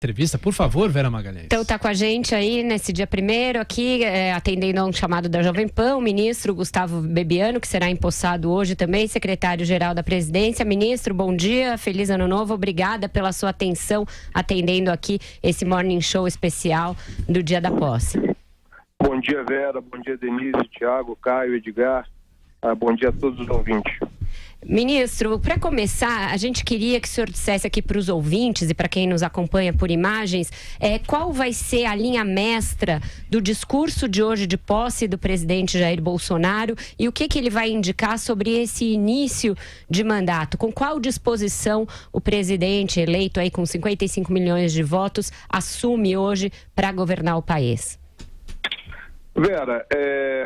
Entrevista, por favor, Vera Magalhães. Então tá com a gente aí nesse dia primeiro aqui, é, atendendo a um chamado da Jovem Pan, o ministro Gustavo Bebiano, que será empossado hoje também, secretário-geral da presidência. Ministro, bom dia, feliz ano novo, obrigada pela sua atenção, atendendo aqui esse morning show especial do dia da posse. Bom dia, Vera, bom dia, Denise, Tiago, Caio, Edgar, ah, bom dia a todos os ouvintes. Ministro, para começar, a gente queria que o senhor dissesse aqui para os ouvintes e para quem nos acompanha por imagens, é, qual vai ser a linha mestra do discurso de hoje de posse do presidente Jair Bolsonaro e o que, que ele vai indicar sobre esse início de mandato? Com qual disposição o presidente eleito aí com 55 milhões de votos assume hoje para governar o país? Vera, é,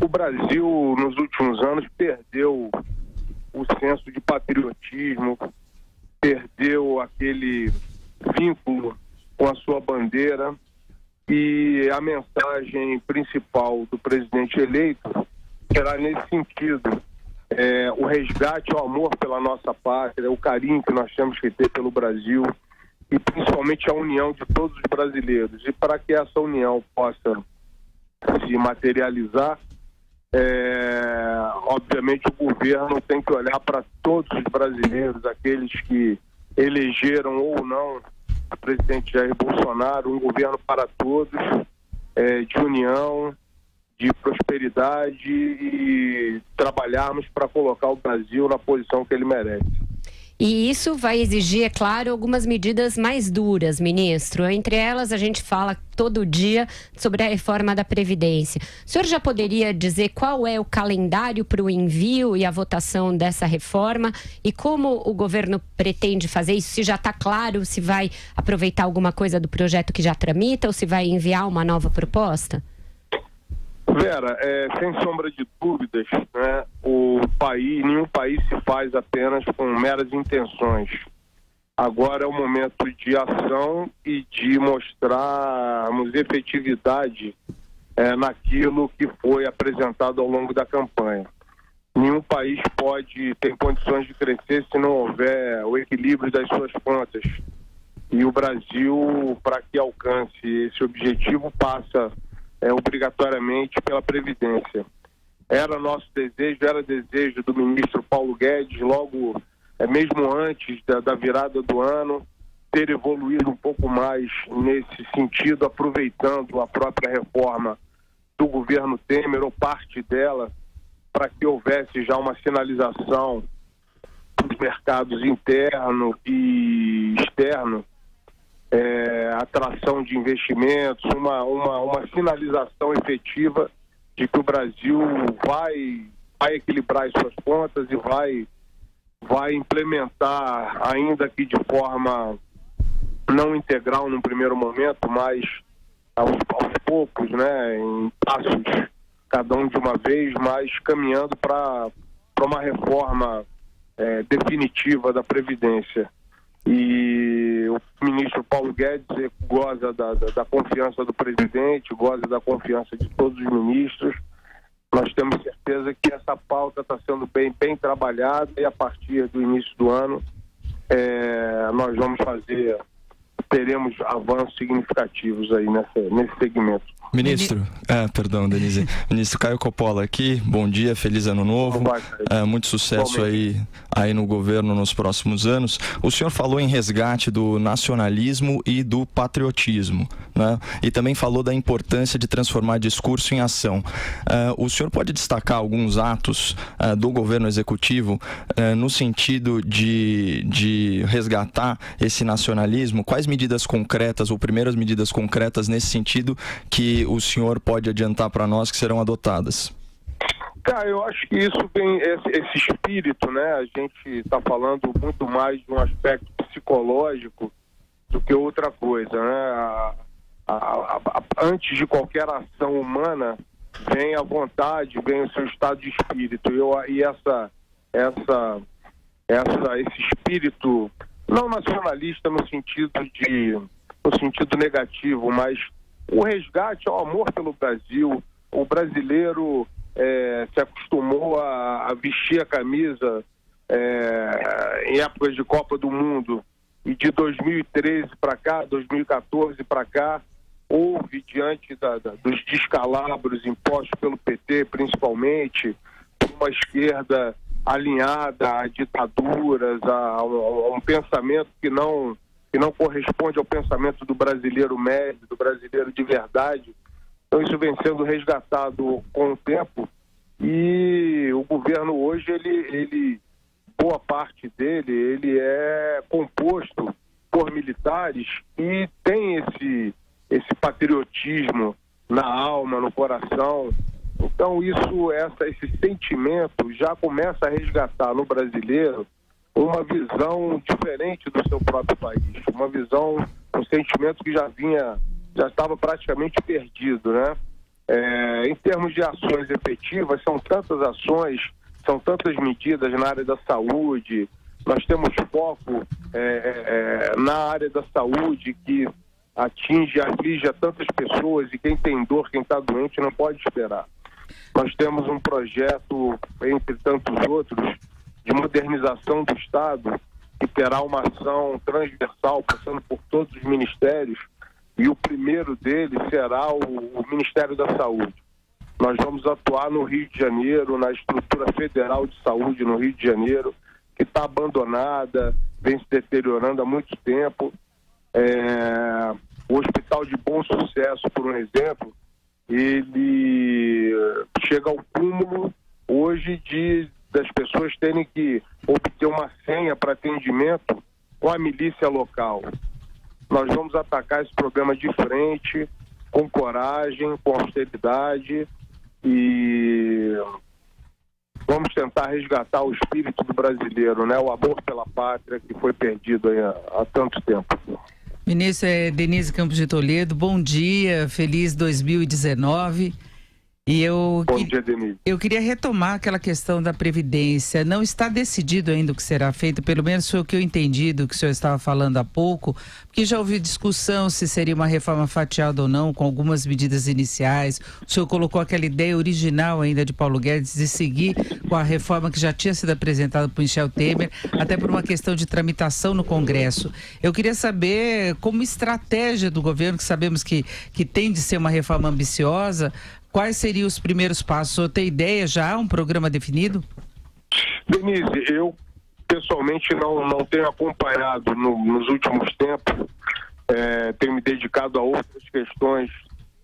o Brasil nos últimos anos perdeu o senso de patriotismo, perdeu aquele vínculo com a sua bandeira e a mensagem principal do presidente eleito será nesse sentido. É, o resgate, o amor pela nossa pátria, o carinho que nós temos que ter pelo Brasil e principalmente a união de todos os brasileiros. E para que essa união possa se materializar, é, obviamente o governo tem que olhar para todos os brasileiros, aqueles que elegeram ou não o presidente Jair Bolsonaro, um governo para todos, é, de união, de prosperidade e trabalharmos para colocar o Brasil na posição que ele merece. E isso vai exigir, é claro, algumas medidas mais duras, ministro. Entre elas, a gente fala todo dia sobre a reforma da Previdência. O senhor já poderia dizer qual é o calendário para o envio e a votação dessa reforma e como o governo pretende fazer isso? Se já está claro se vai aproveitar alguma coisa do projeto que já tramita ou se vai enviar uma nova proposta? Vera, é, sem sombra de dúvidas, né, o país, nenhum país se faz apenas com meras intenções. Agora é o momento de ação e de mostrarmos efetividade é, naquilo que foi apresentado ao longo da campanha. Nenhum país pode ter condições de crescer se não houver o equilíbrio das suas contas. E o Brasil, para que alcance esse objetivo, passa é, obrigatoriamente pela Previdência. Era nosso desejo, era desejo do ministro Paulo Guedes, logo, é, mesmo antes da, da virada do ano, ter evoluído um pouco mais nesse sentido, aproveitando a própria reforma do governo Temer, ou parte dela, para que houvesse já uma sinalização dos mercados interno e externo é, atração de investimentos, uma, uma, uma sinalização efetiva de que o Brasil vai, vai equilibrar as suas contas e vai, vai implementar, ainda que de forma não integral num primeiro momento, mas aos, aos poucos, né, em passos, cada um de uma vez, mas caminhando para uma reforma é, definitiva da Previdência. E ministro Paulo Guedes goza da, da, da, confiança do presidente, goza da confiança de todos os ministros. Nós temos certeza que essa pauta está sendo bem, bem trabalhada e a partir do início do ano é, nós vamos fazer, teremos avanços significativos aí nessa, nesse segmento. Ministro, ah, perdão, Denise. Ministro Caio Coppola aqui, bom dia, feliz ano novo. Ah, muito sucesso aí, aí no governo nos próximos anos. O senhor falou em resgate do nacionalismo e do patriotismo, né? E também falou da importância de transformar discurso em ação. Ah, o senhor pode destacar alguns atos do governo executivo no sentido de, de resgatar esse nacionalismo? Quais medidas concretas ou primeiras medidas concretas nesse sentido que o senhor pode adiantar para nós que serão adotadas? Cara, eu acho que isso vem, esse, esse espírito, né? A gente está falando muito mais de um aspecto psicológico do que outra coisa, né? A, a, a, antes de qualquer ação humana, vem a vontade, vem o seu estado de espírito. Eu, e essa, essa, essa, esse espírito não nacionalista no sentido de, no sentido negativo, mas o resgate ao amor pelo Brasil. O brasileiro é, se acostumou a, a, vestir a camisa é, em épocas de Copa do Mundo e de 2013 para cá, 2014 para cá, houve diante da, da, dos descalabros impostos pelo PT, principalmente, uma esquerda alinhada a ditaduras, a, a, um pensamento que não, que não corresponde ao pensamento do brasileiro médio, do brasileiro de verdade. Então isso vem sendo resgatado com o tempo e o governo hoje, ele, ele boa parte dele, ele é composto por militares e tem esse, esse patriotismo na alma, no coração, então isso, essa, esse sentimento já começa a resgatar no brasileiro uma visão diferente do seu próprio país, uma visão, um sentimento que já vinha, já estava praticamente perdido, né? É, em termos de ações efetivas, são tantas ações, são tantas medidas na área da saúde, nós temos foco é, é, na área da saúde que atinge, aflige a tantas pessoas e quem tem dor, quem está doente, não pode esperar. Nós temos um projeto, entre tantos outros, de modernização do Estado, que terá uma ação transversal, passando por todos os ministérios, e o primeiro deles será o, o Ministério da Saúde. Nós vamos atuar no Rio de Janeiro, na estrutura federal de saúde no Rio de Janeiro, que está abandonada, vem se deteriorando há muito tempo. É, o Hospital de Bom Sucesso, por um exemplo, ele chega ao cúmulo hoje de das pessoas terem que obter uma senha para atendimento com a milícia local. Nós vamos atacar esse problema de frente, com coragem, com austeridade e vamos tentar resgatar o espírito do brasileiro, né? O amor pela pátria que foi perdido há, há tanto tempo. Ministra é Denise Campos de Toledo, bom dia, feliz 2019. E eu, Bom dia, Denise. eu queria retomar aquela questão da Previdência. Não está decidido ainda o que será feito, pelo menos foi o que eu entendi do que o senhor estava falando há pouco, porque já houve discussão se seria uma reforma fatiada ou não, com algumas medidas iniciais. O senhor colocou aquela ideia original ainda de Paulo Guedes de seguir com a reforma que já tinha sido apresentada por Michel Temer, até por uma questão de tramitação no Congresso. Eu queria saber, como estratégia do governo, que sabemos que, que tem de ser uma reforma ambiciosa, Quais seriam os primeiros passos? Ou tem ideia já, um programa definido? Denise, eu pessoalmente não, não tenho acompanhado no, nos últimos tempos, é, tenho me dedicado a outras questões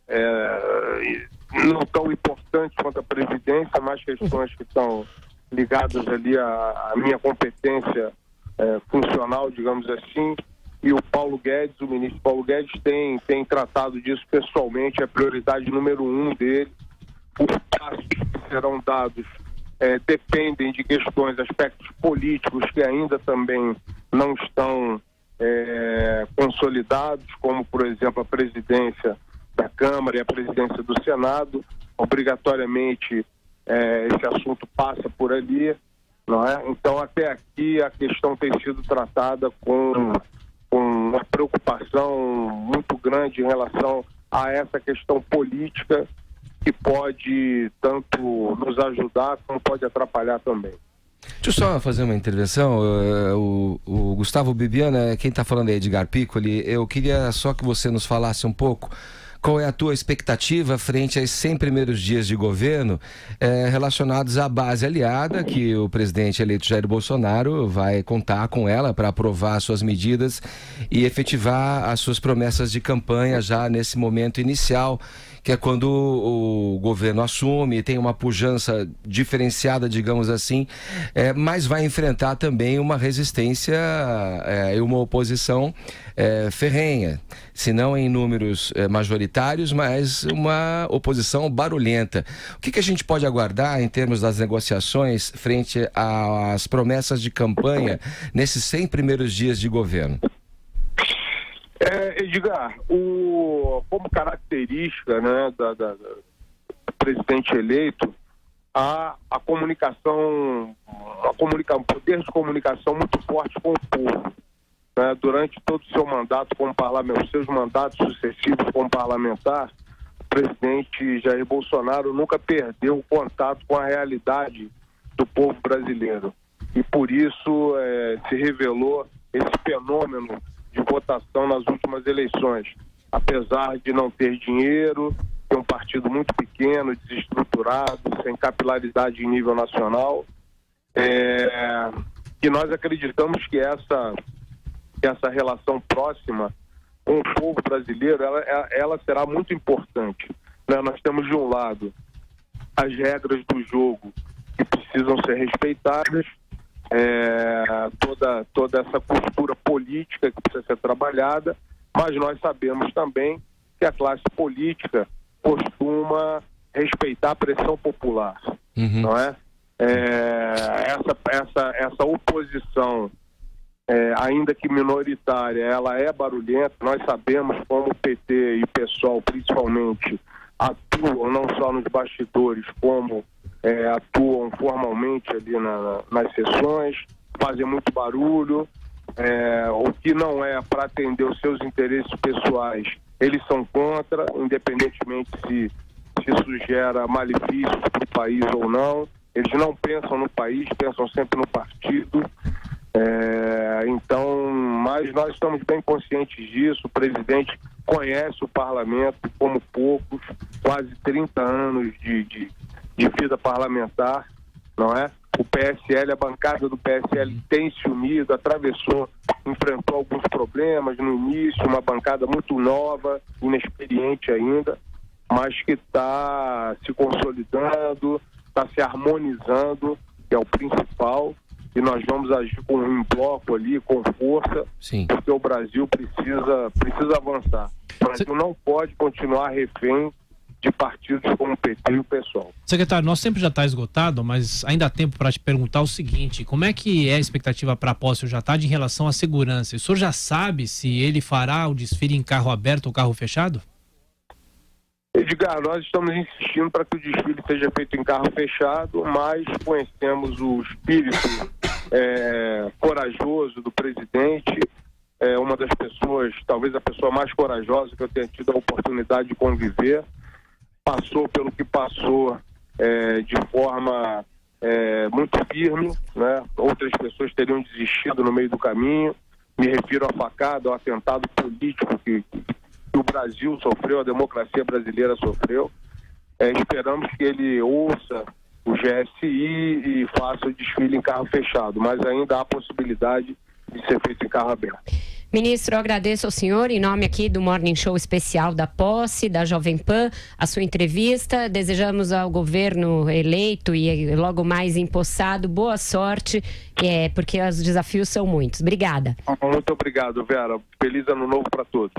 é, não tão importantes quanto a Previdência, mas questões que estão ligadas ali à, à minha competência é, funcional, digamos assim e o Paulo Guedes, o ministro Paulo Guedes, tem, tem tratado disso pessoalmente, é a prioridade número um dele. Os passos que serão dados é, dependem de questões, aspectos políticos que ainda também não estão é, consolidados, como, por exemplo, a presidência da Câmara e a presidência do Senado. Obrigatoriamente, é, esse assunto passa por ali. Não é? Então, até aqui, a questão tem sido tratada com com uma preocupação muito grande em relação a essa questão política que pode tanto nos ajudar como pode atrapalhar também. Deixa eu só fazer uma intervenção. O, o Gustavo Bibiana, quem está falando é Edgar Piccoli. Eu queria só que você nos falasse um pouco qual é a tua expectativa frente aos 100 primeiros dias de governo é, relacionados à base aliada, que o presidente eleito Jair Bolsonaro vai contar com ela para aprovar suas medidas e efetivar as suas promessas de campanha já nesse momento inicial que é quando o governo assume, tem uma pujança diferenciada, digamos assim, é, mas vai enfrentar também uma resistência é, e uma oposição é, ferrenha, se não em números é, majoritários, mas uma oposição barulhenta. O que, que a gente pode aguardar em termos das negociações frente às promessas de campanha nesses 100 primeiros dias de governo? É, Edgar, o, como característica né, da, da, do presidente eleito, há a comunicação, a comunica, um poder de comunicação muito forte com o povo. Né? Durante todo o seu mandato como parlamentar, seus mandatos sucessivos como parlamentar, o presidente Jair Bolsonaro nunca perdeu o contato com a realidade do povo brasileiro. E por isso é, se revelou esse fenômeno de votação nas últimas eleições. Apesar de não ter dinheiro, ter um partido muito pequeno, desestruturado, sem capilaridade em nível nacional, é, que nós acreditamos que essa, que essa relação próxima com o povo brasileiro, ela, ela será muito importante. Né? Nós temos, de um lado, as regras do jogo que precisam ser respeitadas, é, toda, toda essa cultura política que precisa ser trabalhada, mas nós sabemos também que a classe política costuma respeitar a pressão popular, uhum. não é? é? essa, essa, essa oposição, é, ainda que minoritária, ela é barulhenta. Nós sabemos como o PT e o PSOL, principalmente, atuam não só nos bastidores, como é, atuam formalmente ali na, nas sessões, fazem muito barulho, é, o que não é para atender os seus interesses pessoais, eles são contra, independentemente se, se isso gera malefícios para o país ou não. Eles não pensam no país, pensam sempre no partido. É, então, mas nós estamos bem conscientes disso. O presidente conhece o parlamento como poucos, quase 30 anos de, de, de vida parlamentar, não é? O PSL, a bancada do PSL tem se unido, atravessou, enfrentou alguns problemas no início, uma bancada muito nova, inexperiente ainda, mas que está se consolidando, está se harmonizando, que é o principal, e nós vamos agir com um bloco ali, com força, Sim. porque o Brasil precisa, precisa avançar. O Brasil não pode continuar refém de partidos como o PT e o PSOL. Secretário, nosso tempo já está esgotado, mas ainda há tempo para te perguntar o seguinte: como é que é a expectativa para a posse já está em relação à segurança? O senhor já sabe se ele fará o desfile em carro aberto ou carro fechado? Edgar, nós estamos insistindo para que o desfile seja feito em carro fechado, mas conhecemos o espírito é, corajoso do presidente, é uma das pessoas, talvez a pessoa mais corajosa que eu tenha tido a oportunidade de conviver passou pelo que passou é, de forma é, muito firme, né? outras pessoas teriam desistido no meio do caminho. Me refiro à facada, ao atentado político que, que o Brasil sofreu, a democracia brasileira sofreu. É, esperamos que ele ouça o GSI e faça o desfile em carro fechado, mas ainda há possibilidade de ser feito em carro aberto. Ministro, eu agradeço ao senhor, em nome aqui do Morning Show especial da posse, da Jovem Pan, a sua entrevista. Desejamos ao governo eleito e logo mais empossado boa sorte, é, porque os desafios são muitos. Obrigada. Muito obrigado, Vera. Feliz ano novo para todos.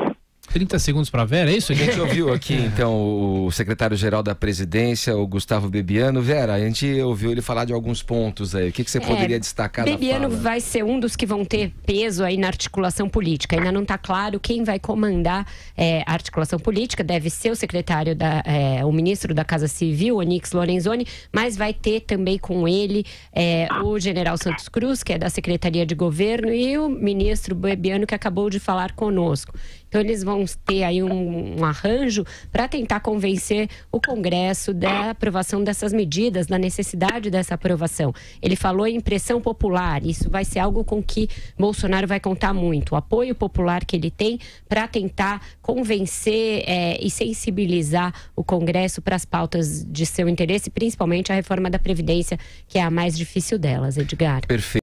30 segundos para Vera, é isso? A gente ouviu aqui então o secretário-geral da presidência, o Gustavo Bebiano. Vera, a gente ouviu ele falar de alguns pontos aí. O que, que você é, poderia destacar Bebiano vai ser um dos que vão ter peso aí na articulação política. Ainda não está claro quem vai comandar é, a articulação política. Deve ser o secretário, da, é, o ministro da Casa Civil, Onix Lorenzoni, mas vai ter também com ele é, o general Santos Cruz, que é da Secretaria de Governo, e o ministro Bebiano, que acabou de falar conosco. Então, eles vão ter aí um, um arranjo para tentar convencer o Congresso da aprovação dessas medidas, da necessidade dessa aprovação. Ele falou em pressão popular, isso vai ser algo com que Bolsonaro vai contar muito. O apoio popular que ele tem para tentar convencer é, e sensibilizar o Congresso para as pautas de seu interesse, principalmente a reforma da Previdência, que é a mais difícil delas, Edgar. Perfeito.